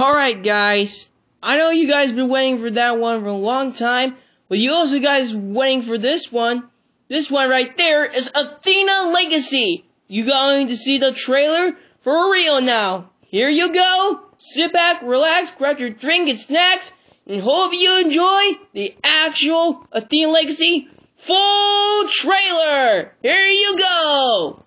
Alright guys, I know you guys been waiting for that one for a long time, but you also guys waiting for this one. This one right there is Athena Legacy. You going to see the trailer for real now. Here you go. Sit back, relax, grab your drink and snacks, and hope you enjoy the actual Athena Legacy full trailer. Here you go.